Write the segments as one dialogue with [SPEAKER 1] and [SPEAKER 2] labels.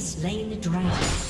[SPEAKER 1] Slain the dragon.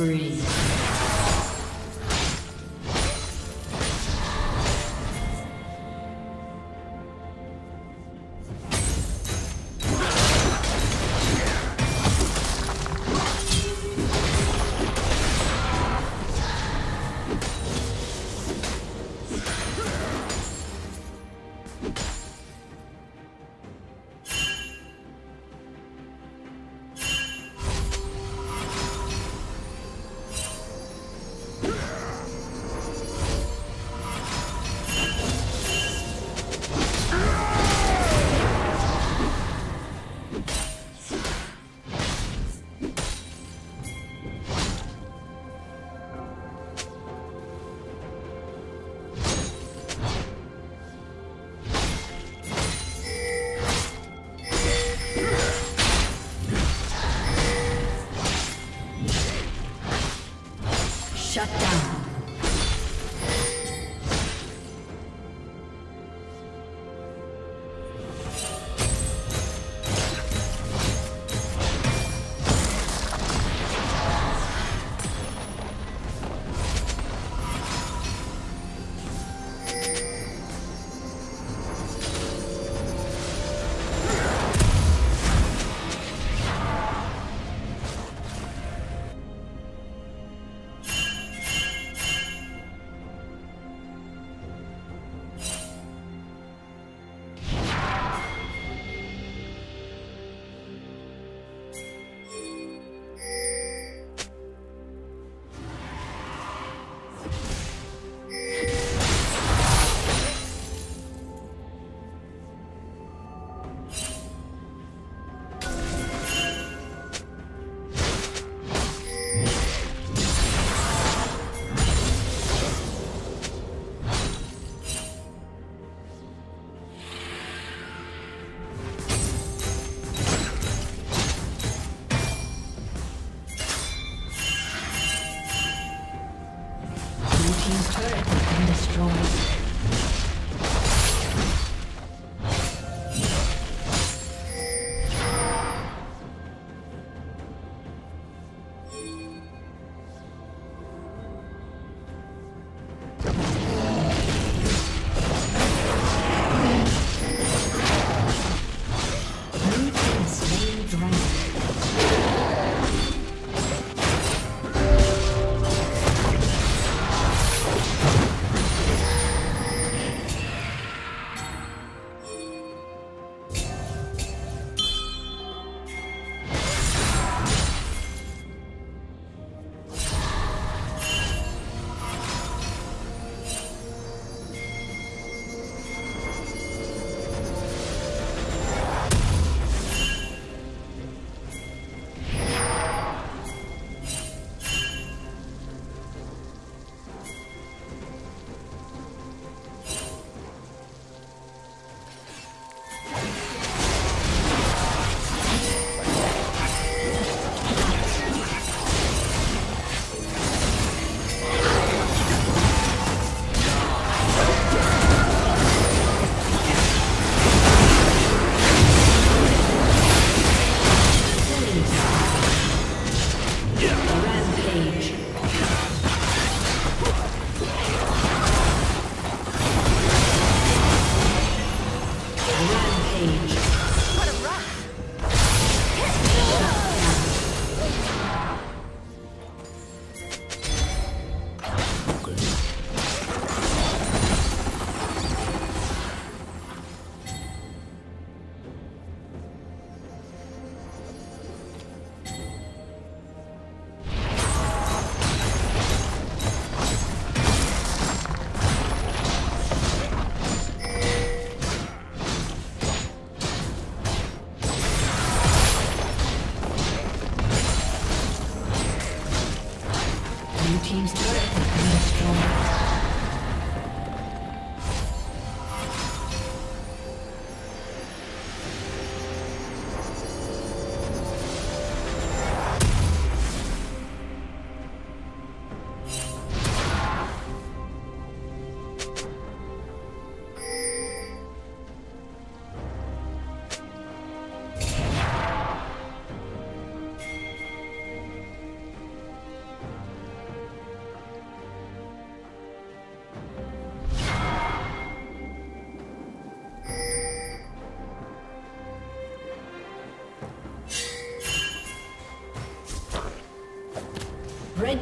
[SPEAKER 1] Spree.